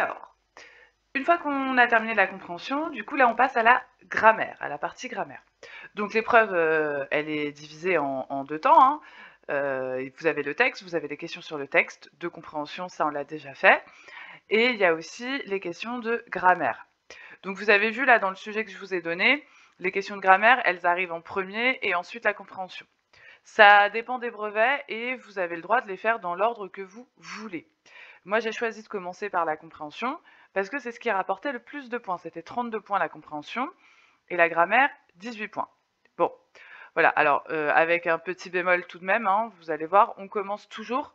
Alors, une fois qu'on a terminé la compréhension, du coup là on passe à la grammaire, à la partie grammaire. Donc l'épreuve, euh, elle est divisée en, deux temps. Hein. Euh, vous avez le texte, vous avez des questions sur le texte, de compréhension, ça on l'a déjà fait. Et il y a aussi les questions de grammaire. Donc vous avez vu là dans le sujet que je vous ai donné, les questions de grammaire, elles arrivent en premier et ensuite la compréhension. Ça dépend des brevets et vous avez le droit de les faire dans l'ordre que vous voulez. Moi j'ai choisi de commencer par la compréhension parce que c'est ce qui rapportait le plus de points. C'était 32 points la compréhension et la grammaire 18 points. Bon, voilà, alors euh, avec un petit bémol tout de même, hein, vous allez voir, on commence toujours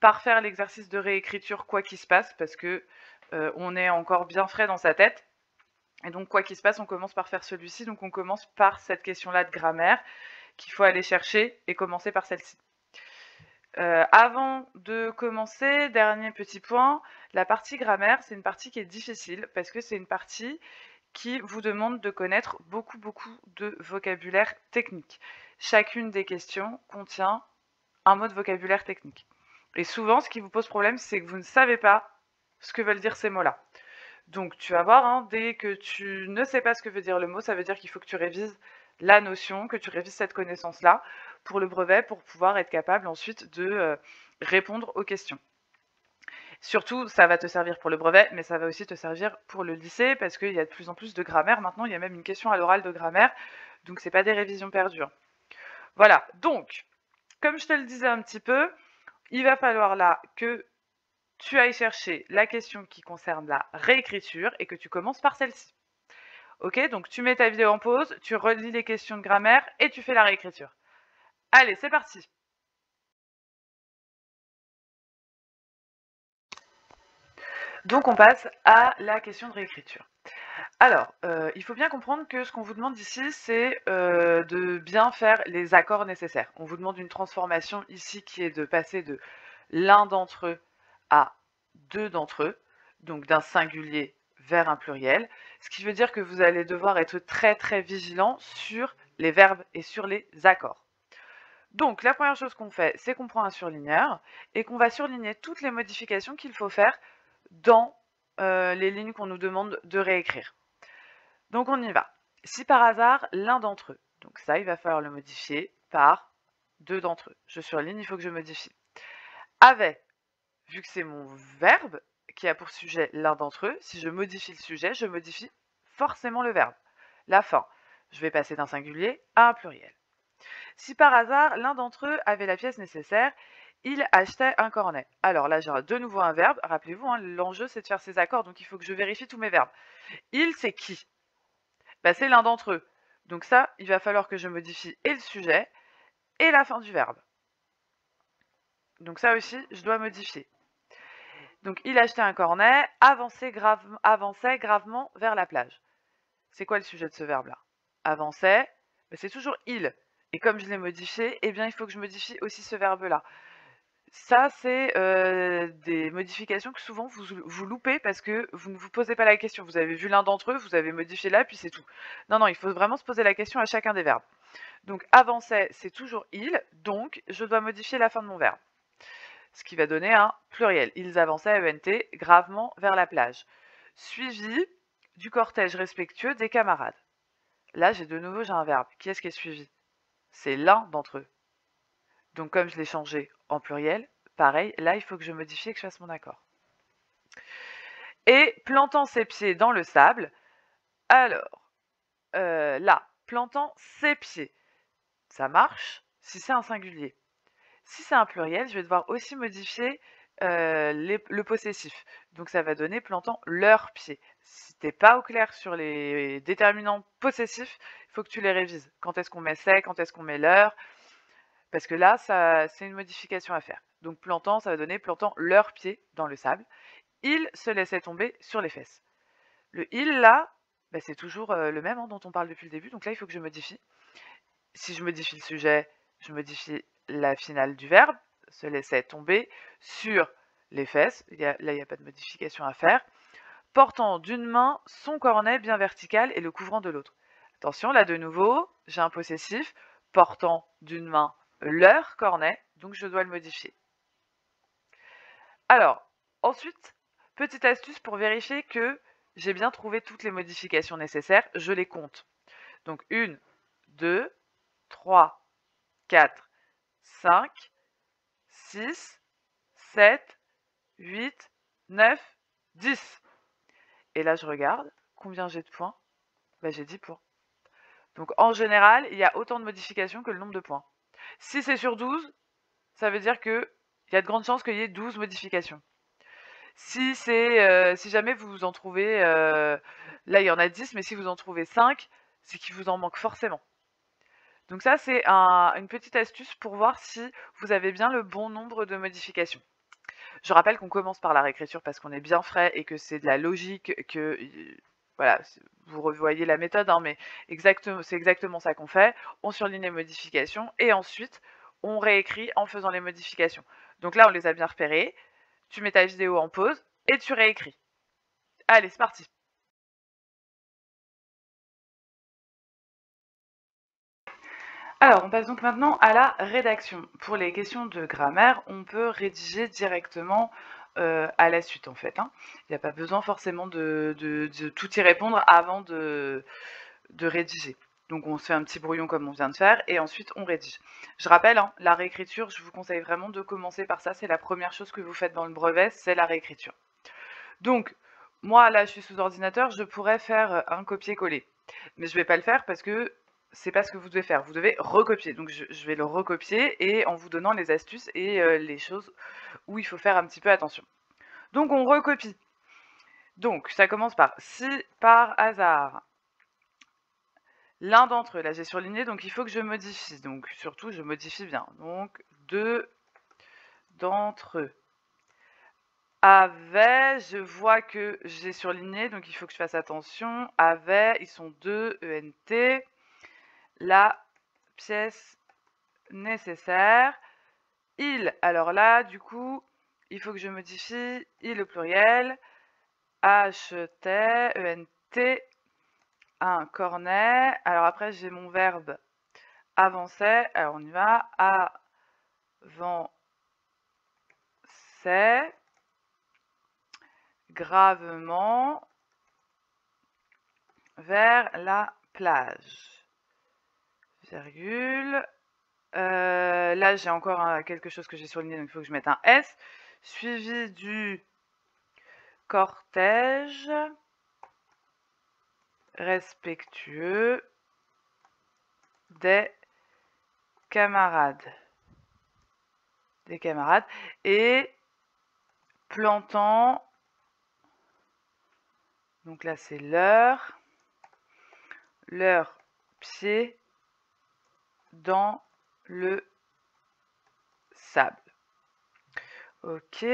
par faire l'exercice de réécriture quoi qu'il se passe parce que euh, on est encore bien frais dans sa tête. Et donc, quoi qu'il se passe, on commence par faire celui-ci. Donc, on commence par cette question-là de grammaire qu'il faut aller chercher et commencer par celle-ci. Euh, avant de commencer, dernier petit point, la partie grammaire, c'est une partie qui est difficile parce que c'est une partie qui vous demande de connaître beaucoup, beaucoup de vocabulaire technique. Chacune des questions contient un mot de vocabulaire technique. Et souvent, ce qui vous pose problème, c'est que vous ne savez pas ce que veulent dire ces mots-là. Donc tu vas voir, hein, dès que tu ne sais pas ce que veut dire le mot, ça veut dire qu'il faut que tu révises la notion, que tu révises cette connaissance-là pour le brevet, pour pouvoir être capable ensuite de euh, répondre aux questions. Surtout, ça va te servir pour le brevet, mais ça va aussi te servir pour le lycée, parce qu'il y a de plus en plus de grammaire. Maintenant, il y a même une question à l'oral de grammaire, donc c'est pas des révisions perdues. Hein. Voilà, donc, comme je te le disais un petit peu, il va falloir là que tu ailles chercher la question qui concerne la réécriture et que tu commences par celle-ci. Ok, donc tu mets ta vidéo en pause, tu relis les questions de grammaire et tu fais la réécriture. Allez, c'est parti Donc on passe à la question de réécriture. Alors, euh, il faut bien comprendre que ce qu'on vous demande ici, c'est euh, de bien faire les accords nécessaires. On vous demande une transformation ici qui est de passer de l'un d'entre eux à deux d'entre eux, donc d'un singulier vers un pluriel, ce qui veut dire que vous allez devoir être très très vigilant sur les verbes et sur les accords. Donc la première chose qu'on fait, c'est qu'on prend un surligneur et qu'on va surligner toutes les modifications qu'il faut faire dans euh, les lignes qu'on nous demande de réécrire. Donc on y va. Si par hasard, l'un d'entre eux, donc ça, il va falloir le modifier par deux d'entre eux. Je surligne, il faut que je modifie. Avait vu que c'est mon verbe qui a pour sujet l'un d'entre eux, si je modifie le sujet, je modifie forcément le verbe. La fin. Je vais passer d'un singulier à un pluriel. Si par hasard, l'un d'entre eux avait la pièce nécessaire, il achetait un cornet. Alors là, j'ai de nouveau un verbe. Rappelez-vous, hein, l'enjeu, c'est de faire ces accords, donc il faut que je vérifie tous mes verbes. Il, c'est qui? Bah, C'est l'un d'entre eux. Donc ça, il va falloir que je modifie et le sujet et la fin du verbe. Donc ça aussi, je dois modifier. Donc il achetait un cornet, avançait, gravement vers la plage. C'est quoi le sujet de ce verbe-là? Avançait, ben, c'est toujours il. Et comme je l'ai modifié, eh bien il faut que je modifie aussi ce verbe-là. Ça, c'est euh, des modifications que souvent vous, vous loupez parce que vous ne vous posez pas la question. Vous avez vu l'un d'entre eux, vous avez modifié là, puis c'est tout. Non, non, il faut vraiment se poser la question à chacun des verbes. Donc avançait, c'est toujours il, donc je dois modifier la fin de mon verbe ce qui va donner un pluriel. Ils avançaient ENT gravement vers la plage, suivi du cortège respectueux des camarades. Là, j'ai de nouveau j'ai un verbe. Qui est-ce qui est suivi? C'est l'un d'entre eux. Donc comme je l'ai changé en pluriel, pareil, là, il faut que je modifie et que je fasse mon accord. Et plantant ses pieds dans le sable, alors, euh, là, plantant ses pieds, ça marche si c'est un singulier. Si c'est un pluriel, je vais devoir aussi modifier le possessif. Donc ça va donner plantant leurs pieds. Si t'es pas au clair sur les déterminants possessifs, il faut que tu les révises. Quand est-ce qu'on met c'est, quand est-ce qu'on met leur Parce que là, c'est une modification à faire. Donc plantant, ça va donner plantant leurs pieds dans le sable. Il se laissait tomber sur les fesses. Le il là, bah, c'est toujours le même hein, dont on parle depuis le début. Donc là, il faut que je modifie. Si je modifie le sujet, je modifie la finale du verbe, se laissait tomber sur les fesses, là il n'y a pas de modification à faire, portant d'une main son cornet bien vertical et le couvrant de l'autre. Attention, là de nouveau, j'ai un possessif portant d'une main leur cornet, donc je dois le modifier. Alors, ensuite, Petite astuce pour vérifier que j'ai bien trouvé toutes les modifications nécessaires, je les compte. Donc 1, 2, 3, 4, 5, 6, 7, 8, 9, 10. Et là, je regarde combien j'ai de points. Bah, j'ai 10 points. Donc en général, il y a autant de modifications que le nombre de points. Si c'est sur 12, ça veut dire qu'il y a de grandes chances qu'il y ait 12 modifications. Si, c'est, si jamais vous en trouvez, là il y en a 10, mais si vous en trouvez 5, c'est qu'il vous en manque forcément. Donc ça, c'est une petite astuce pour voir si vous avez bien le bon nombre de modifications. Je rappelle qu'on commence par la réécriture parce qu'on est bien frais et que c'est de la logique, que voilà, vous revoyez la méthode, hein, mais c'est exactement ça qu'on fait. On surligne les modifications et ensuite on réécrit en faisant les modifications. Donc là, on les a bien repérées. Tu mets ta vidéo en pause et tu réécris. Allez, c'est parti. Alors, on passe donc maintenant à la rédaction. Pour les questions de grammaire, on peut rédiger directement euh, à la suite, en fait. Hein. Il n'y a pas besoin forcément de, tout y répondre avant de, rédiger. Donc on se fait un petit brouillon comme on vient de faire, et ensuite on rédige. Je rappelle, hein, la réécriture, je vous conseille vraiment de commencer par ça. C'est la première chose que vous faites dans le brevet, c'est la réécriture. Donc, moi, là, je suis sous ordinateur, je pourrais faire un copier-coller. Mais je ne vais pas le faire parce que c'est pas ce que vous devez faire. Vous devez recopier. Donc je, vais le recopier et en vous donnant les astuces et euh, les choses où il faut faire un petit peu attention. Donc on recopie. Donc ça commence par si par hasard l'un d'entre eux, là j'ai surligné, donc il faut que je modifie. Donc surtout je modifie bien. Donc deux d'entre eux avaient, je vois que j'ai surligné, donc il faut que je fasse attention. Avaient, ils sont deux, ENT la pièce nécessaire. Il, alors là, du coup, il faut que je modifie il au pluriel, achetait, E-N-T, un cornet. Alors après, j'ai mon verbe avançait. Alors on y va. Avançait gravement vers la plage Euh, là, j'ai encore quelque chose que j'ai souligné, donc il faut que je mette un S. Suivi du cortège respectueux des camarades. Des camarades. Et plantant, donc là c'est leur, leur pied dans le sable. Ok.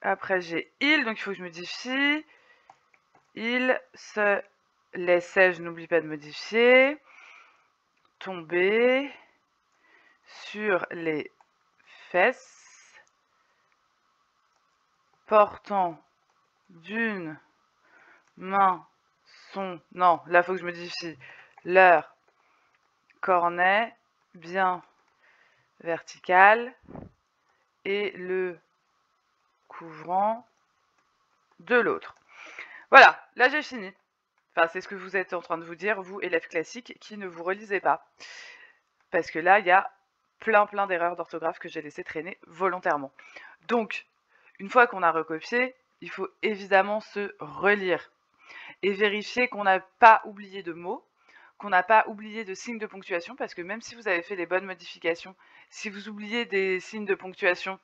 Après, j'ai il, donc il faut que je modifie. Il se laissait, je n'oublie pas de modifier, tomber sur les fesses, portant d'une main son... Non, là, faut que je modifie. Leur cornet bien vertical et le couvrant de l'autre. Voilà, là j'ai fini. Enfin, c'est ce que vous êtes en train de vous dire, vous, élèves classiques, qui ne vous relisez pas. Parce que là, il y a plein plein d'erreurs d'orthographe que j'ai laissé traîner volontairement. Donc, une fois qu'on a recopié, il faut évidemment se relire et vérifier qu'on n'a pas oublié de mots qu'on n'a pas oublié de signes de ponctuation, parce que même si vous avez fait les bonnes modifications, si vous oubliez des signes de ponctuation,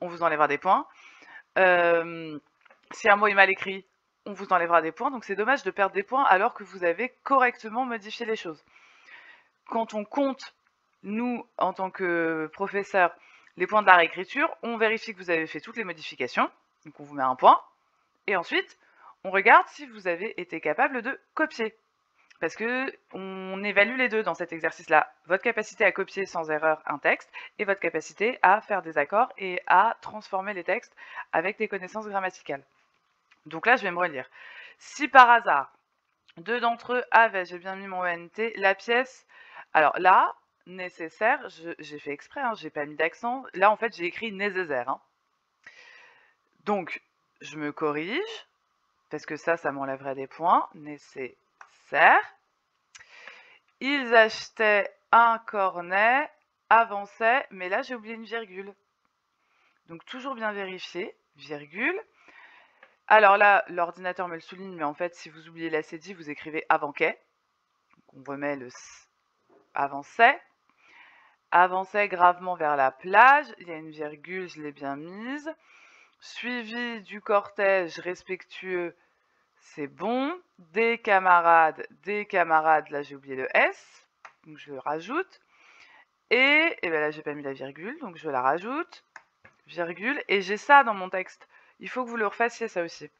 on vous enlèvera des points. Euh, si un mot est mal écrit, on vous enlèvera des points. Donc c'est dommage de perdre des points alors que vous avez correctement modifié les choses. Quand on compte, nous, en tant que professeur, les points de la réécriture, on vérifie que vous avez fait toutes les modifications. Donc on vous met un point. Et ensuite, on regarde si vous avez été capable de copier. Parce que on évalue les deux dans cet exercice-là. Votre capacité à copier sans erreur un texte et votre capacité à faire des accords et à transformer les textes avec des connaissances grammaticales. Donc là, je vais me relire. Si par hasard, deux d'entre eux avaient, j'ai bien mis mon ENT, la pièce, alors là, nécessaire, j'ai fait exprès, hein, j'ai pas mis d'accent. Là, en fait, j'ai écrit nécessaire. Hein. Donc, je me corrige, parce que ça, ça m'enlèverait des points. Nécessaire. Ils achetaient un cornet, avançaient, mais là j'ai oublié une virgule. Donc toujours bien vérifier, virgule. Alors là, l'ordinateur me le souligne, mais en fait, si vous oubliez la cédille, vous écrivez avant quai. On remet le avançait. Avançait gravement vers la plage. Il y a une virgule, je l'ai bien mise. Suivi du cortège respectueux, c'est bon. Des camarades, des camarades, là j'ai oublié le S, donc je le rajoute. Et, et bien là j'ai pas mis la virgule, donc je la rajoute. Virgule, et j'ai ça dans mon texte. Il faut que vous le refassiez ça aussi.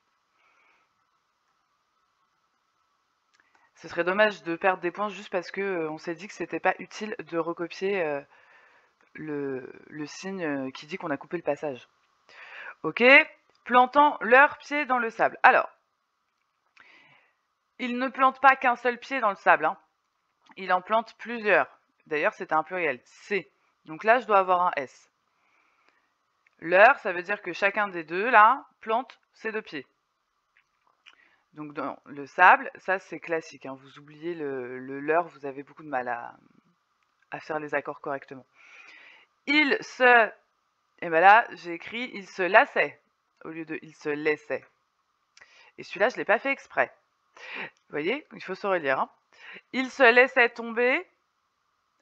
Ce serait dommage de perdre des points juste parce que euh, on s'est dit que c'était pas utile de recopier euh, le, le, signe euh, qui dit qu'on a coupé le passage. Ok Plantant leurs pieds dans le sable. Alors, il ne plante pas qu'un seul pied dans le sable. Hein. Il en plante plusieurs. D'ailleurs, c'est un pluriel. C. Donc là, je dois avoir un S. Leur, ça veut dire que chacun des deux, là, plante ses deux pieds. Donc dans le sable, ça c'est classique. Hein. Vous oubliez le, le, leur, vous avez beaucoup de mal à, à faire les accords correctement. Il se... Et bien là, j'ai écrit il se lassait au lieu de il se laissait. Et celui-là, je ne l'ai pas fait exprès. Vous voyez, il faut se relire. Hein. Il se laissait tomber.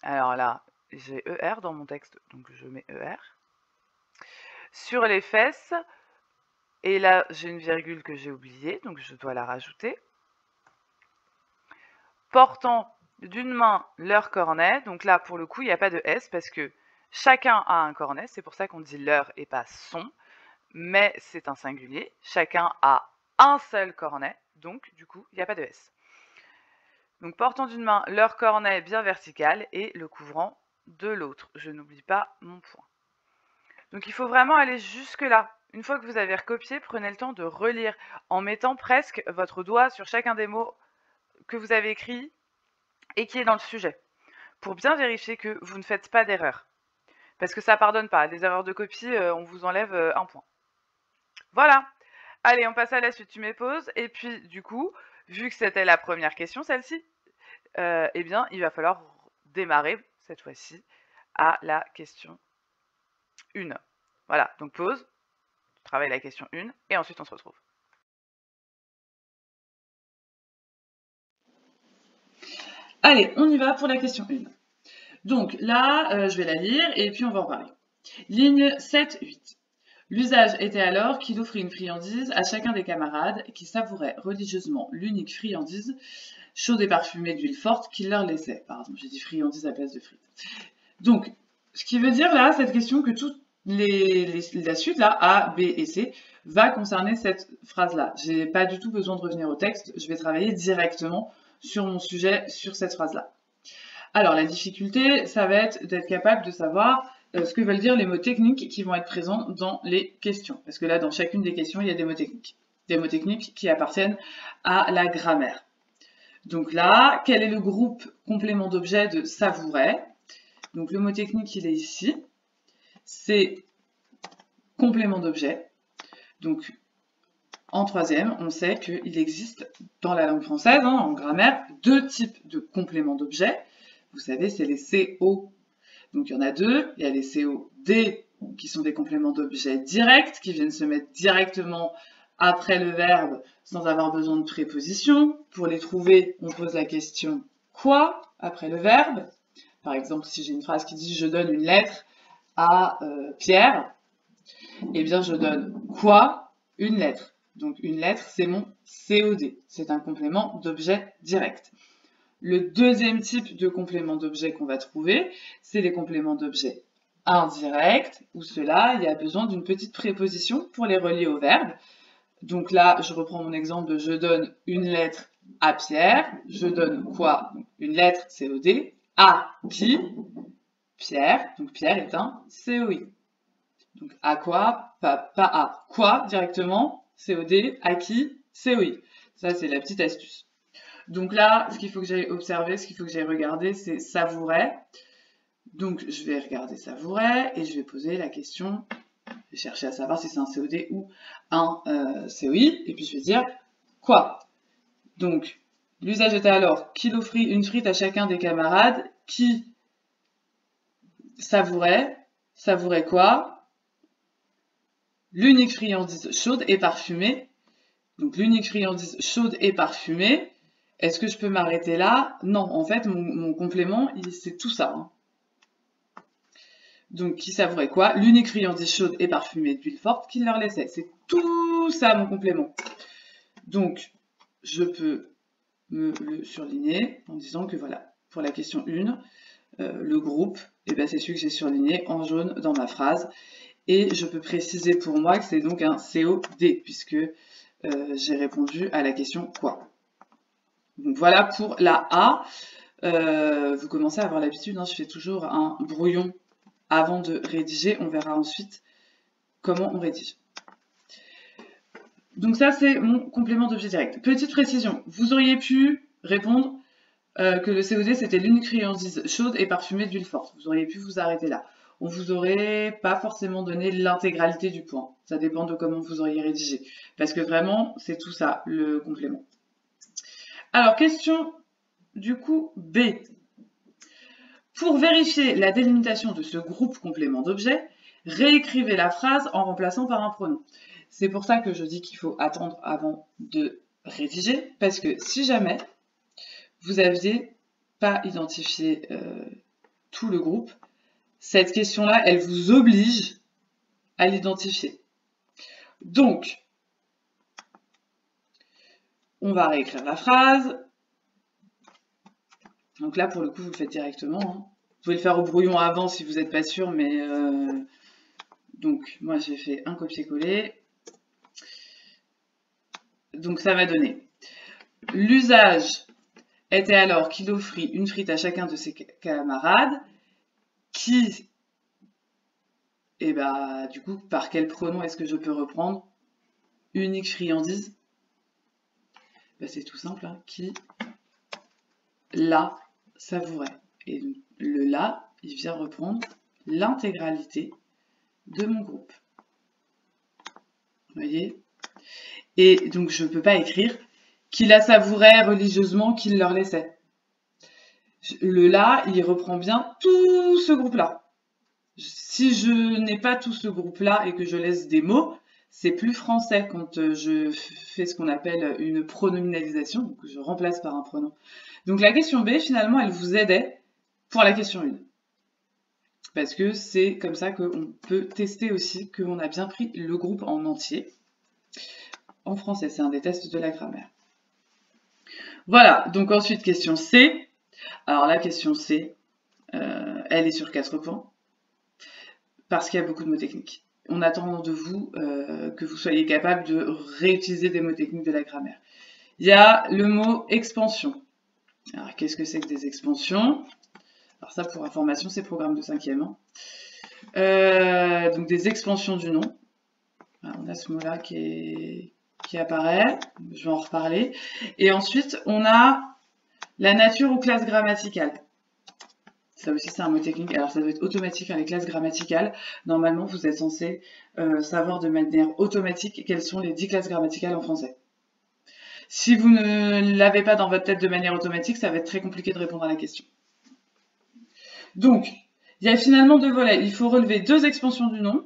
Alors là, j'ai ER dans mon texte, donc je mets ER. Sur les fesses, et là, j'ai une virgule que j'ai oubliée, donc je dois la rajouter. Portant d'une main leur cornet, donc là, pour le coup, il n'y a pas de S parce que chacun a un cornet, c'est pour ça qu'on dit leur et pas son, mais c'est un singulier. Chacun a un seul cornet, donc du coup, il n'y a pas de S. Donc portant d'une main leur cornet bien vertical et le couvrant de l'autre. Je n'oublie pas mon point. Donc il faut vraiment aller jusque là. Une fois que vous avez recopié, prenez le temps de relire en mettant presque votre doigt sur chacun des mots que vous avez écrits et qui est dans le sujet, pour bien vérifier que vous ne faites pas d'erreur. Parce que ça pardonne pas. Les erreurs de copie, euh, on vous enlève euh, un point. Voilà. Allez, on passe à la suite. Tu pause. Et puis, du coup, vu que c'était la première question, celle-ci, euh, eh bien, il va falloir démarrer, cette fois-ci, à la question 1. Voilà, donc pause, travaille la question 1 et ensuite on se retrouve. Allez, on y va pour la question 1. Donc là, euh, je vais la lire et puis on va en parler. Ligne 7-8. L'usage était alors qu'il offrit une friandise à chacun des camarades qui savourait religieusement l'unique friandise, chaude et parfumée d'huile forte, qu'il leur laissait. Pardon, j'ai dit friandise à place de frites. Donc, ce qui veut dire là, cette question, que tout, la suite, là, A, B et C, va concerner cette phrase-là. Je n'ai pas du tout besoin de revenir au texte, je vais travailler directement sur mon sujet, sur cette phrase-là. Alors, la difficulté, ça va être d'être capable de savoir ce que veulent dire les mots techniques qui vont être présents dans les questions. Parce que là, dans chacune des questions, il y a des mots techniques. Des mots techniques qui appartiennent à la grammaire. Donc là, quel est le groupe complément d'objet de savouret? Donc le mot technique, il est ici c'est complément d'objet. Donc, en troisième, on sait qu'il existe dans la langue française, hein, en grammaire, deux types de compléments d'objet. Vous savez, c'est les CO. Donc, il y en a deux. Il y a les COD, qui sont des compléments d'objet directs, qui viennent se mettre directement après le verbe sans avoir besoin de préposition. Pour les trouver, on pose la question quoi après le verbe. Par exemple, si j'ai une phrase qui dit je donne une lettre, à euh, Pierre, eh bien je donne quoi Une lettre. Donc une lettre, c'est mon COD. C'est un complément d'objet direct. Le deuxième type de complément d'objet qu'on va trouver, c'est les compléments d'objet indirects, où cela, il y a besoin d'une petite préposition pour les relier au verbe. Donc là, je reprends mon exemple de je donne une lettre à Pierre. Je donne quoi? Une lettre COD. À qui? Pierre, donc Pierre est un COI. Donc à quoi? Pas, pas à quoi directement, COD, à qui, COI. Ça c'est la petite astuce. Donc là, ce qu'il faut que j'aille observer, ce qu'il faut que j'aille regarder, c'est savouret. Donc je vais regarder savouret et je vais poser la question Je vais chercher à savoir si c'est un COD ou un euh, COI, et puis je vais dire quoi? Donc, l'usage était alors qu'il offrit une frite à chacun des camarades qui savourait, savourait quoi? L'unique friandise chaude et parfumée. Donc l'unique friandise chaude et parfumée. Est-ce que je peux m'arrêter là? Non, en fait, mon, complément, c'est tout ça. Hein. Donc, qui savourait quoi? L'unique friandise chaude et parfumée d'huile forte qu'il leur laissait. C'est tout ça, mon complément. Donc, je peux me le surligner en disant que voilà, pour la question 1, euh, le groupe, eh ben, c'est celui que j'ai surligné en jaune dans ma phrase. Et je peux préciser pour moi que c'est donc un COD, puisque euh, j'ai répondu à la question quoi. Voilà pour la A. Euh, vous commencez à avoir l'habitude, hein, je fais toujours un brouillon avant de rédiger. On verra ensuite comment on rédige. Donc ça, c'est mon complément d'objet direct. Petite précision, vous auriez pu répondre euh, que le COD, c'était l'unique friandise chaude et parfumée d'huile forte. Vous auriez pu vous arrêter là. On vous aurait pas forcément donné l'intégralité du point. Ça dépend de comment vous auriez rédigé. Parce que vraiment, c'est tout ça, le complément. Alors, question du coup B. Pour vérifier la délimitation de ce groupe complément d'objets, réécrivez la phrase en remplaçant par un pronom. C'est pour ça que je dis qu'il faut attendre avant de rédiger, parce que si jamais vous n'aviez pas identifié euh, tout le groupe, cette question-là, elle vous oblige à l'identifier. Donc, on va réécrire la phrase. Donc là, pour le coup, vous le faites directement. Hein. Vous pouvez le faire au brouillon avant si vous n'êtes pas sûr, mais... Euh, donc, moi, j'ai fait un copier-coller. Donc, ça va donner. L'usage était alors qu'il offrit une frite à chacun de ses camarades, qui... Et eh bah, du coup, par quel pronom est-ce que je peux reprendre? Unique friandise bah, c'est tout simple, hein. qui la savourait. Et le la, il vient reprendre l'intégralité de mon groupe. Vous voyez? Et donc je ne peux pas écrire qui la savourait religieusement, qu'il leur laissait. Le là, il reprend bien tout ce groupe-là. Si je n'ai pas tout ce groupe-là et que je laisse des mots, c'est plus français quand euh, je fais ce qu'on appelle une pronominalisation, donc je remplace par un pronom. Donc la question B, finalement, elle vous aidait pour la question 1. Parce que c'est comme ça qu'on peut tester aussi qu'on a bien pris le groupe en entier. En français, c'est un des tests de la grammaire. Voilà, donc ensuite question C. Alors la question C, euh, elle est sur 4 points, parce qu'il y a beaucoup de mots techniques on attend de vous euh, que vous soyez capable de réutiliser des mots techniques de la grammaire. Il y a le mot expansion. Alors, qu'est-ce que c'est que des expansions? Alors ça, pour information, c'est programme de cinquième. Euh, donc, des expansions du nom. on a ce mot-là qui, qui apparaît. Je vais en reparler. Et ensuite, on a la nature ou classe grammaticale. Ça aussi, c'est un mot technique. Alors, ça doit être automatique dans les classes grammaticales. Normalement, vous êtes censé euh, savoir de manière automatique quelles sont les 10 classes grammaticales en français. Si vous ne l'avez pas dans votre tête de manière automatique, ça va être très compliqué de répondre à la question. Donc, il y a finalement deux volets. Il faut relever deux expansions du nom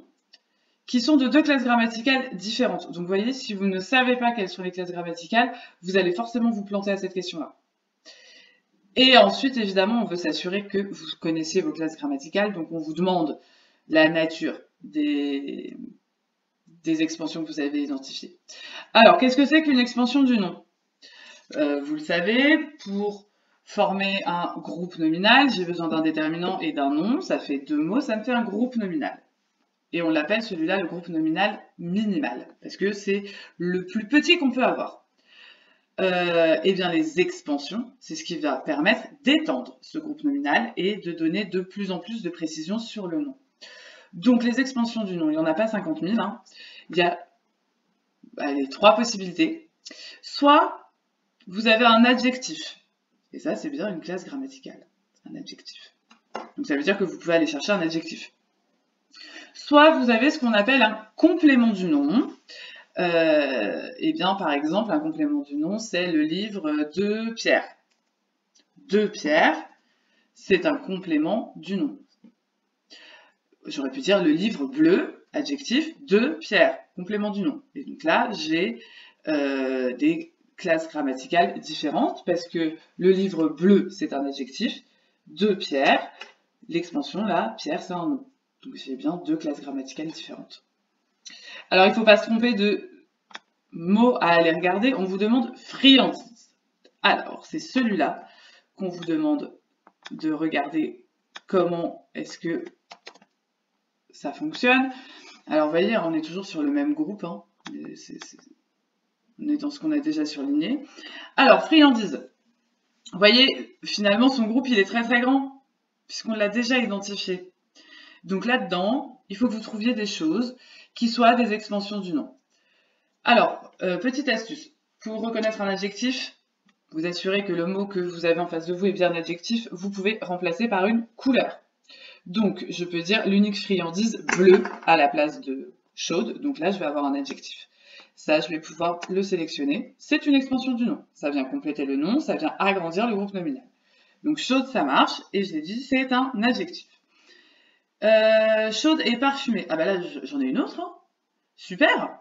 qui sont de deux classes grammaticales différentes. Donc, vous voyez, si vous ne savez pas quelles sont les classes grammaticales, vous allez forcément vous planter à cette question-là. Et ensuite, évidemment, on veut s'assurer que vous connaissez vos classes grammaticales. Donc, on vous demande la nature des, expansions que vous avez identifiées. Alors, qu'est-ce que c'est qu'une expansion du nom? Euh, Vous le savez, pour former un groupe nominal, j'ai besoin d'un déterminant et d'un nom. Ça fait deux mots, ça me fait un groupe nominal. Et on l'appelle celui-là le groupe nominal minimal, parce que c'est le plus petit qu'on peut avoir euh, eh bien les expansions, c'est ce qui va permettre d'étendre ce groupe nominal et de donner de plus en plus de précision sur le nom. Donc les expansions du nom, il n'y en a pas 50 000, hein. il y a les trois possibilités. Soit vous avez un adjectif, et ça c'est bien une classe grammaticale, un adjectif. Donc ça veut dire que vous pouvez aller chercher un adjectif. soit vous avez ce qu'on appelle un complément du nom. Euh, eh bien, par exemple, un complément du nom, c'est le livre de Pierre. De Pierre, c'est un complément du nom. J'aurais pu dire le livre bleu, adjectif, de Pierre, complément du nom. Et donc là, j'ai euh, des classes grammaticales différentes parce que le livre bleu, c'est un adjectif, de Pierre, l'expansion là, Pierre, c'est un nom. Donc j'ai bien deux classes grammaticales différentes. Alors il ne faut pas se tromper de mots à aller regarder. On vous demande friandise. Alors c'est celui-là qu'on vous demande de regarder comment est-ce que ça fonctionne? Alors vous voyez, on est toujours sur le même groupe. Hein. On est dans ce qu'on a déjà surligné. Alors, friandise. Vous voyez, finalement, son groupe, il est très très grand, puisqu'on l'a déjà identifié. Donc là-dedans, il faut que vous trouviez des choses qui soient des expansions du nom. Alors, euh, petite astuce. Pour reconnaître un adjectif, vous assurez que le mot que vous avez en face de vous est bien un adjectif, vous pouvez remplacer par une couleur. Donc, je peux dire l'unique friandise bleue à la place de chaude. Donc là, je vais avoir un adjectif. Ça, je vais pouvoir le sélectionner. C'est une expansion du nom. Ça vient compléter le nom, ça vient agrandir le groupe nominal. Donc chaude, ça marche. Et je l'ai dit, c'est un adjectif. Euh, chaude et parfumée. Ah bah là, j'en ai une autre. Hein. Super.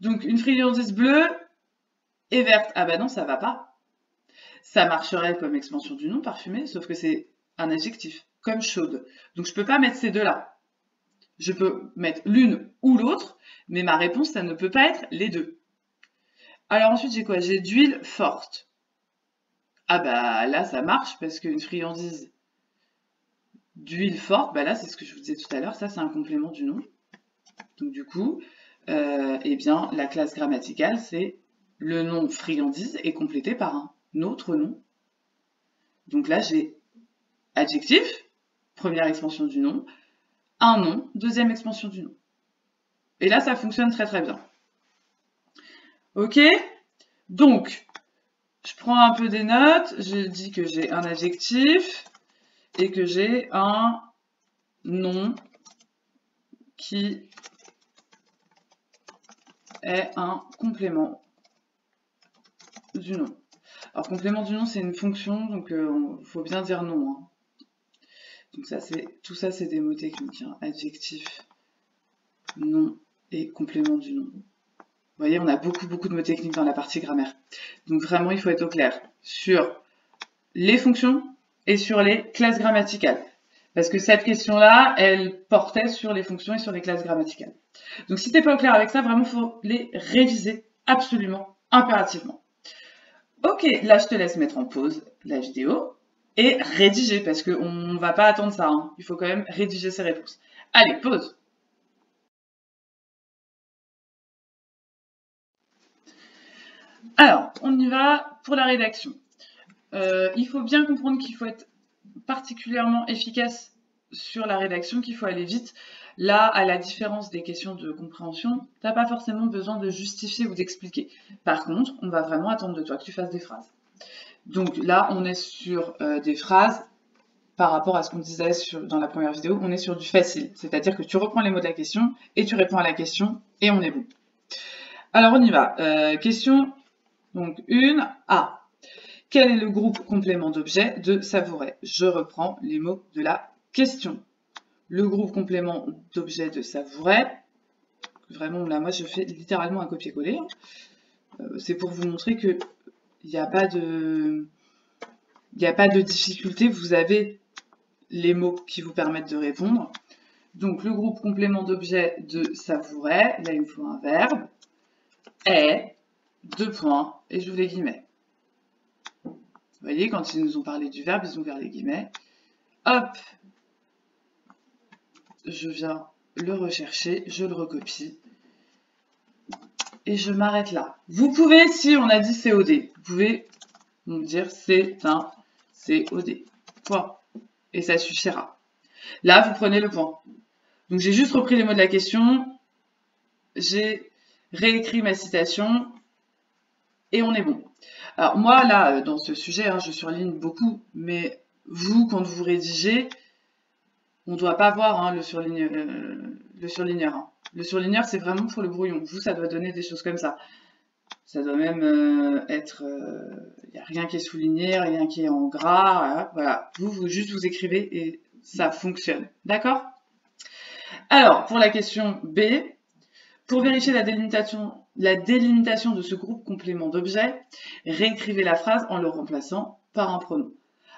Donc une friandise bleue et verte. Ah bah non, ça va pas. Ça marcherait comme expansion du nom, parfumée, sauf que c'est un adjectif, comme chaude. Donc je peux pas mettre ces deux-là. Je peux mettre l'une ou l'autre, mais ma réponse, ça ne peut pas être les deux. Alors ensuite, j'ai quoi? J'ai d'huile forte. Ah bah là, ça marche parce qu'une friandise d'huile forte, bah là, c'est ce que je vous disais tout à l'heure, ça c'est un complément du nom. Donc du coup, euh, eh bien, la classe grammaticale, c'est le nom friandise est complété par un autre nom. Donc là, j'ai adjectif, première expansion du nom, un nom, deuxième expansion du nom. Et là, ça fonctionne très très bien. Ok Donc, je prends un peu des notes, je dis que j'ai un adjectif et que j'ai un nom qui est un complément du nom. Alors, complément du nom, c'est une fonction, donc il euh, faut bien dire nom. Hein. Donc ça, tout ça, c'est des mots techniques. Hein. Adjectif, nom et complément du nom. Vous voyez, on a beaucoup, beaucoup de mots techniques dans la partie grammaire. Donc vraiment, il faut être au clair sur les fonctions et sur les classes grammaticales. Parce que cette question-là, elle portait sur les fonctions et sur les classes grammaticales. Donc si tu n'es pas au clair avec ça, vraiment, il faut les réviser absolument, impérativement. Ok, là, je te laisse mettre en pause la vidéo et rédiger, parce qu'on ne va pas attendre ça. Hein. Il faut quand même rédiger ses réponses. Allez, pause. Alors, on y va pour la rédaction. Euh, il faut bien comprendre qu'il faut être particulièrement efficace sur la rédaction, qu'il faut aller vite. Là, à la différence des questions de compréhension, tu n'as pas forcément besoin de justifier ou d'expliquer. Par contre, on va vraiment attendre de toi que tu fasses des phrases. Donc là, on est sur euh, des phrases par rapport à ce qu'on disait dans la première vidéo, on est sur du facile. C'est-à-dire que tu reprends les mots de la question et tu réponds à la question et on est bon. Alors on y va. Euh, question donc une A. Quel est le groupe complément d'objets de savourer Je reprends les mots de la question. Le groupe complément d'objets de savourer, vraiment là moi je fais littéralement un copier-coller. Hein. Euh, c'est pour vous montrer que il n'y a pas de a pas de difficulté, vous avez les mots qui vous permettent de répondre. Donc le groupe complément d'objet de savourer, là il me faut un verbe, est, deux points, et j'ouvre les guillemets. Vous voyez, quand ils nous ont parlé du verbe, ils ont ouvert les guillemets. Hop, je viens le rechercher, je le recopie, et je m'arrête là. Vous pouvez, si on a dit COD, vous pouvez me dire c'est un COD. Point. Et ça suffira. Là, vous prenez le point. Donc j'ai juste repris les mots de la question, j'ai réécrit ma citation, et on est bon. Alors moi, là, dans ce sujet, hein, je surligne beaucoup, mais vous, quand vous rédigez, on ne doit pas voir hein, le euh, le surligneur. Hein. Le surligneur, c'est vraiment pour le brouillon. Vous, ça doit donner des choses comme ça. Ça doit même euh, être... Il n'y a rien qui est souligné, rien qui est en gras. Voilà. Vous, vous, juste vous écrivez et ça fonctionne. D'accord? Alors, pour la question B, pour vérifier la délimitation, la délimitation de ce groupe complément d'objets, réécrivez la phrase en le remplaçant par un pronom.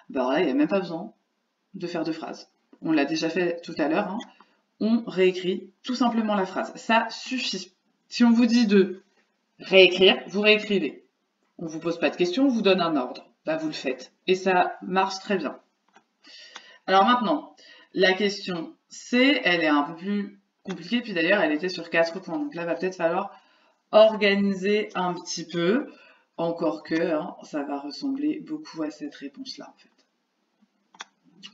Bah là, il n'y a même pas besoin de faire de phrase. On l'a déjà fait tout à l'heure. Hein. On réécrit tout simplement la phrase. Ça suffit. Si on vous dit de réécrire, vous réécrivez. On ne vous pose pas de questions, on vous donne un ordre. Bah, vous le faites. Et ça marche très bien. Alors maintenant, la question C, elle est un peu plus compliquée. Puis d'ailleurs, elle était sur 4 points. Donc là, va peut-être falloir organiser un petit peu. Encore que hein, ça va ressembler beaucoup à cette réponse-là, en fait.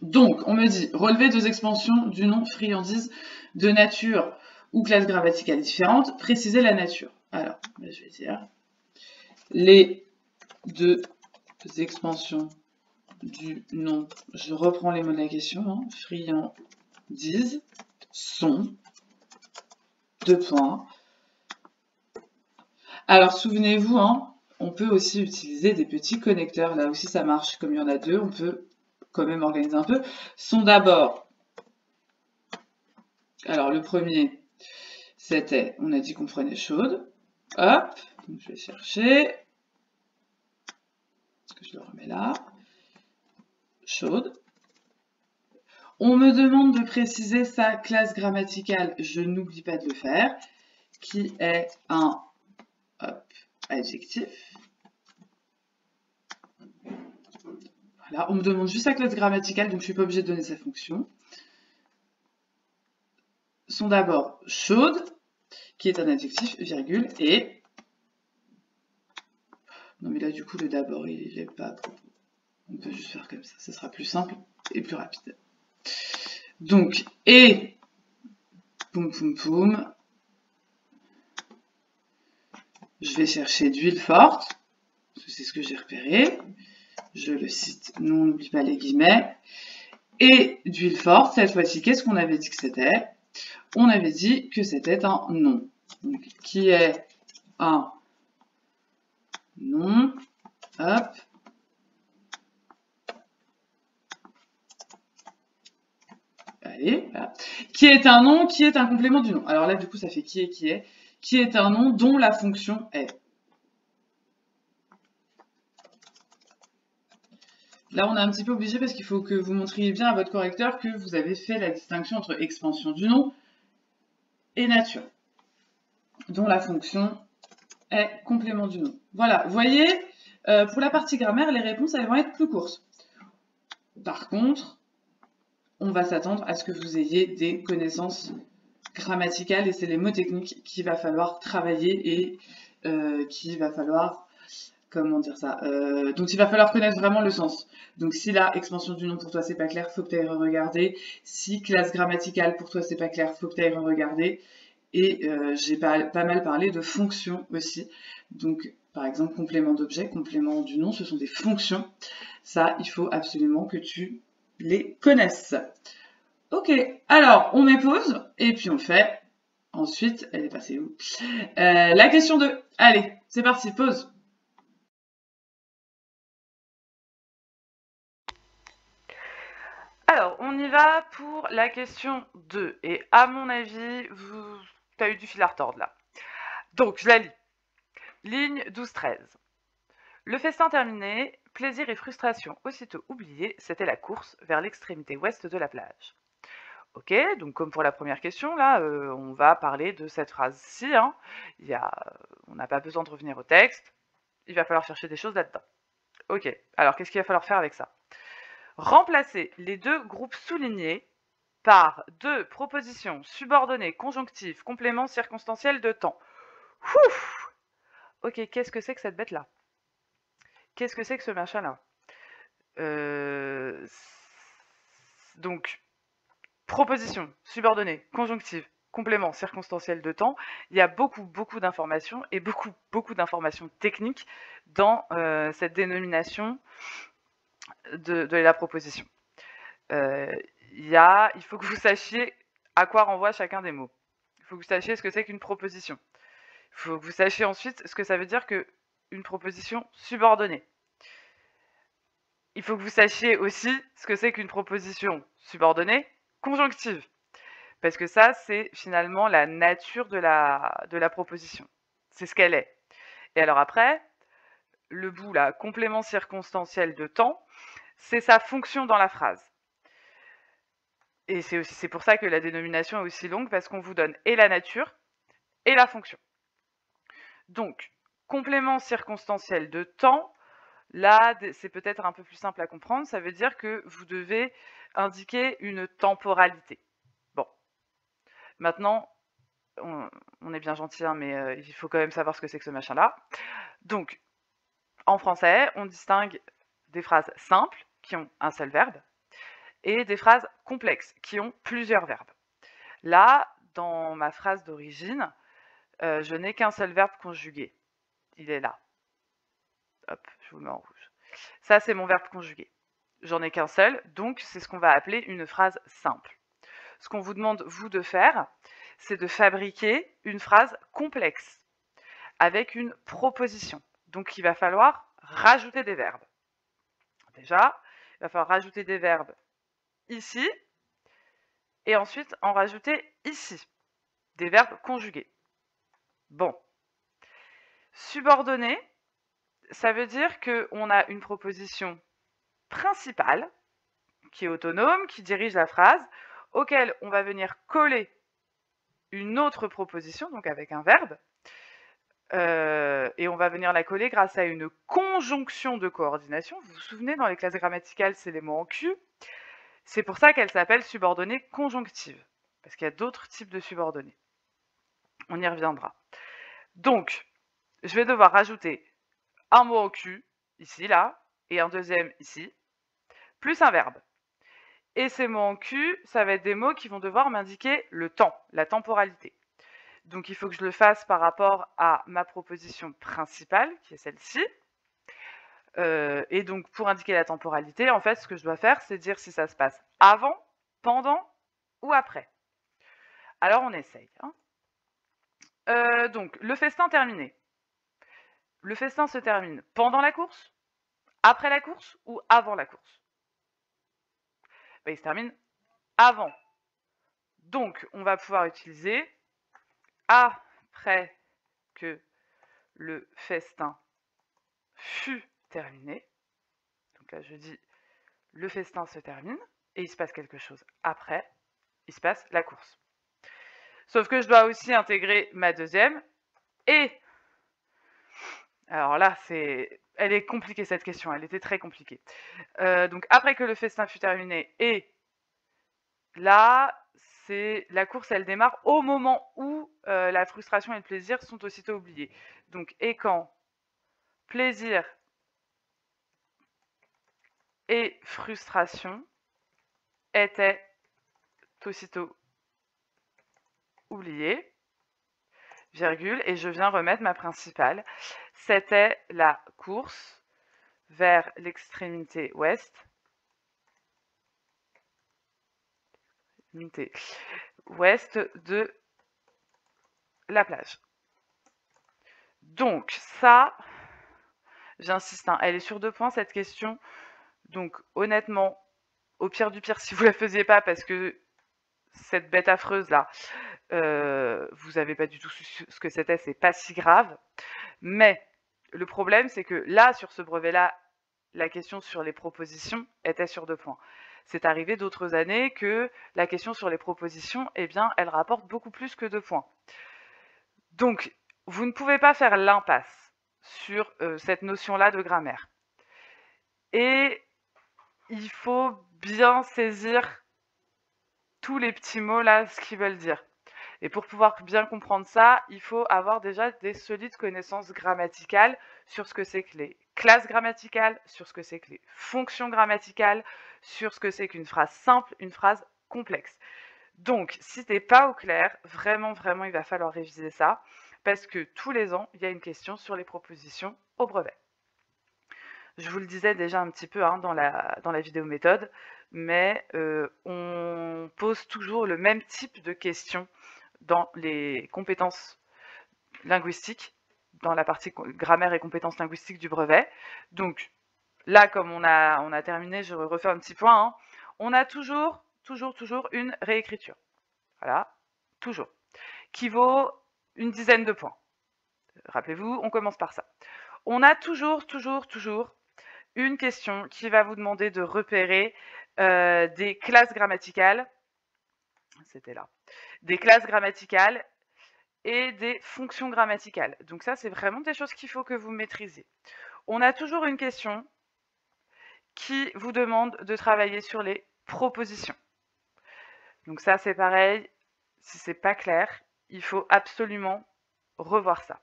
Donc, on me dit, relever deux expansions du nom friandise de nature ou classe grammaticale différente, préciser la nature. Alors, ben, je vais dire, les deux expansions du nom, je reprends les mots de la question, hein, friandise, sont, deux points. Alors, souvenez-vous, hein, on peut aussi utiliser des petits connecteurs. Là aussi, ça marche. Comme il y en a deux, on peut quand même organiser un peu, sont d'abord, alors le premier, c'était, on a dit qu'on prenait chaude, hop, je vais chercher, je le remets là, chaude. On me demande de préciser sa classe grammaticale, je n'oublie pas de le faire, qui est un adjectif. on me demande juste la classe grammaticale, donc je ne suis pas obligée de donner sa fonction. Sont d'abord chaude, qui est un adjectif, virgule, et... Non mais là du coup le d'abord il n'est pas... On peut juste faire comme ça, ça sera plus simple et plus rapide. Donc, et... Poum poum poum. Je vais chercher d'huile forte, c'est ce que j'ai repéré. Je le cite, nous on n'oublie pas les guillemets, et d'huile forte, cette fois-ci, qu'est-ce qu'on avait dit que c'était? On avait dit que c'était un nom, qui est un nom, hop, allez, qui est un nom, qui est un complément du nom. Alors là, du coup, ça fait qui est, qui est, qui est un nom dont la fonction est. Là, on est un petit peu obligé parce qu'il faut que vous montriez bien à votre correcteur que vous avez fait la distinction entre expansion du nom et nature, dont la fonction est complément du nom. Voilà, vous voyez, euh, pour la partie grammaire, les réponses, elles vont être plus courtes. Par contre, on va s'attendre à ce que vous ayez des connaissances grammaticales et c'est les mots techniques qu'il va falloir travailler et euh, qu'il va falloir comment dire ça euh, Donc il va falloir connaître vraiment le sens. Donc si la expansion du nom pour toi c'est pas clair, faut que tu ailles regarder. Si classe grammaticale pour toi c'est pas clair, faut que tu ailles regarder. Et euh, j'ai pas, pas, mal parlé de fonctions aussi. Donc par exemple complément d'objet, complément du nom, ce sont des fonctions. Ça, il faut absolument que tu les connaisses. Ok, alors on met pause et puis on fait. Ensuite, elle est passée où? Euh, La question 2. Allez, c'est parti, pause. Alors, on y va pour la question 2. Et à mon avis, vous as eu du fil à retordre là. Donc, je la lis. Ligne 12-13. Le festin terminé, plaisir et frustration aussitôt oubliés, c'était la course vers l'extrémité ouest de la plage. Ok, donc comme pour la première question, là, euh, on va parler de cette phrase-ci. Hein. on n'a pas besoin de revenir au texte. Il va falloir chercher des choses là-dedans. Ok, alors qu'est-ce qu'il va falloir faire avec ça? Remplacer les deux groupes soulignés par deux propositions subordonnées, conjonctives, compléments circonstanciels de temps. Ouf ok, qu'est-ce que c'est que cette bête-là? Qu'est-ce que c'est que ce machin-là? Euh, Donc, proposition, subordonnée, conjonctive, complément circonstanciel de temps, il y a beaucoup, beaucoup d'informations et beaucoup, beaucoup d'informations techniques dans euh, cette dénomination de, la proposition. Euh, il, il faut que vous sachiez à quoi renvoie chacun des mots. faut que vous sachiez ce que c'est qu'une proposition. Il faut que vous sachiez ensuite ce que ça veut dire qu'une proposition subordonnée. Il faut que vous sachiez aussi ce que c'est qu'une proposition subordonnée conjonctive. Parce que ça, c'est finalement la nature de la, proposition. C'est ce qu'elle est. Et alors après, le bout, là, complément circonstanciel de temps, c'est sa fonction dans la phrase. Et c'est aussi c'est pour ça que la dénomination est aussi longue, parce qu'on vous donne et la nature et la fonction. Donc, complément circonstanciel de temps, là, c'est peut-être un peu plus simple à comprendre. Ça veut dire que vous devez indiquer une temporalité. Bon. Maintenant, on, est bien gentil, hein, mais euh, il faut quand même savoir ce que c'est que ce machin-là. Donc, en français, on distingue des phrases simples, qui ont un seul verbe, et des phrases complexes qui ont plusieurs verbes. Là, dans ma phrase d'origine, euh, je n'ai qu'un seul verbe conjugué. Il est là. Hop, je vous le mets en rouge. Ça, c'est mon verbe conjugué. J'en ai qu'un seul, donc c'est ce qu'on va appeler une phrase simple. Ce qu'on vous demande, vous, de faire, c'est de fabriquer une phrase complexe avec une proposition. Donc il va falloir rajouter des verbes. Déjà, il va falloir rajouter des verbes ici, et ensuite en rajouter ici, des verbes conjugués. Bon. Subordonné, ça veut dire qu'on a une proposition principale, qui est autonome, qui dirige la phrase, auquel on va venir coller une autre proposition, donc avec un verbe, euh, et on va venir la coller grâce à une conjonction de coordination. Vous vous souvenez, dans les classes grammaticales, c'est les mots en Q. C'est pour ça qu'elle s'appelle subordonnée conjonctive, parce qu'il y a d'autres types de subordonnées. On y reviendra. Donc, je vais devoir rajouter un mot en Q, ici, là, et un deuxième ici, plus un verbe. Et ces mots en Q, ça va être des mots qui vont devoir m'indiquer le temps, la temporalité. Donc il faut que je le fasse par rapport à ma proposition principale, qui est celle-ci. Euh, et donc pour indiquer la temporalité, en fait, ce que je dois faire, c'est dire si ça se passe avant, pendant ou après. Alors on essaye. Hein. Euh, donc le festin terminé. Le festin se termine pendant la course, après la course ou avant la course? Ben, Il se termine avant. Donc on va pouvoir utiliser après que le festin fut terminé. Donc là, je dis le festin se termine et il se passe quelque chose après, il se passe la course. Sauf que je dois aussi intégrer ma deuxième et alors là, c'est, elle est compliquée cette question, elle était très compliquée. Euh, donc après que le festin fut terminé et là, c'est la course, elle démarre au moment où euh, la frustration et le plaisir sont aussitôt oubliés. Donc, et quand plaisir et frustration étaient aussitôt oubliés, virgule, et je viens remettre ma principale. C'était la course vers l'extrémité ouest de la plage. Donc ça, j'insiste, hein, elle est sur deux points cette question. Donc honnêtement, au pire du pire, si vous la faisiez pas parce que cette bête affreuse là, euh, vous n'avez pas du tout ce que c'était, c'est pas si grave. Mais le problème, c'est que là, sur ce brevet-là, la question sur les propositions était sur deux points c'est arrivé d'autres années que la question sur les propositions, eh bien, elle rapporte beaucoup plus que deux points. Donc, vous ne pouvez pas faire l'impasse sur euh, cette notion-là de grammaire. Et il faut bien saisir tous les petits mots là, ce qu'ils veulent dire. Et pour pouvoir bien comprendre ça, il faut avoir déjà des solides connaissances grammaticales sur ce que c'est que les classes grammaticales, sur ce que c'est que les fonctions grammaticales, sur ce que c'est qu'une phrase simple, une phrase complexe. Donc, si t'es pas au clair, vraiment, vraiment, il va falloir réviser ça, parce que tous les ans, il y a une question sur les propositions au brevet. Je vous le disais déjà un petit peu hein, dans, la, dans la vidéo méthode, mais euh, on pose toujours le même type de questions dans les compétences linguistiques, dans la partie grammaire et compétences linguistiques du brevet. Donc là, comme on a, terminé, je refais un petit point. Hein. On a toujours, toujours, toujours une réécriture. Voilà, toujours. Qui vaut une dizaine de points. Rappelez-vous, on commence par ça. On a toujours, toujours, toujours une question qui va vous demander de repérer euh, des classes grammaticales. C'était là. Des classes grammaticales et des fonctions grammaticales. Donc ça, c'est vraiment des choses qu'il faut que vous maîtrisez. On a toujours une question qui vous demande de travailler sur les propositions. Donc ça, c'est pareil. Si c'est pas clair, il faut absolument revoir ça.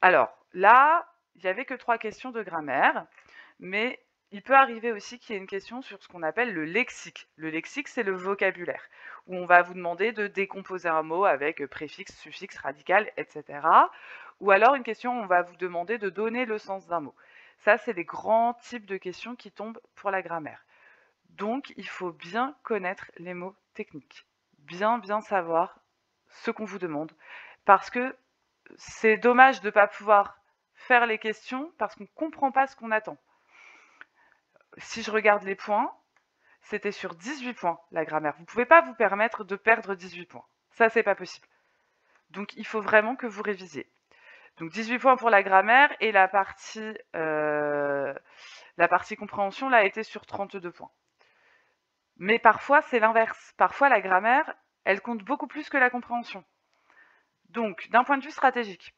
Alors là, il n'y avait que trois questions de grammaire, mais il peut arriver aussi qu'il y ait une question sur ce qu'on appelle le lexique. Le lexique, c'est le vocabulaire, où on va vous demander de décomposer un mot avec préfixe, suffixe, radical, etc. Ou alors une question où on va vous demander de donner le sens d'un mot. Ça, c'est les grands types de questions qui tombent pour la grammaire. Donc, il faut bien connaître les mots techniques, bien, bien savoir ce qu'on vous demande, parce que c'est dommage de ne pas pouvoir faire les questions parce qu'on ne comprend pas ce qu'on attend si je regarde les points, c'était sur 18 points la grammaire. Vous ne pouvez pas vous permettre de perdre 18 points. Ça, c'est pas possible. Donc, il faut vraiment que vous révisiez. Donc, 18 points pour la grammaire et la partie, euh, la partie compréhension, là, était sur 32 points. Mais parfois, c'est l'inverse. Parfois, la grammaire, elle compte beaucoup plus que la compréhension. Donc, d'un point de vue stratégique,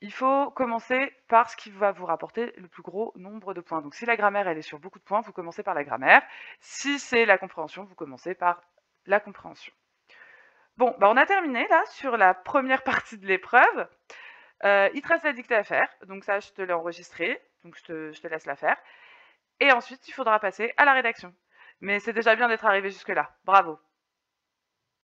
il faut commencer par ce qui va vous rapporter le plus gros nombre de points. Donc si la grammaire elle est sur beaucoup de points, vous commencez par la grammaire. Si c'est la compréhension, vous commencez par la compréhension. Bon, bah on a terminé là sur la première partie de l'épreuve. Euh, il te reste la dictée à faire, donc ça je te l'ai enregistré, donc je te, je te laisse la faire. Et ensuite, il faudra passer à la rédaction. Mais c'est déjà bien d'être arrivé jusque-là. Bravo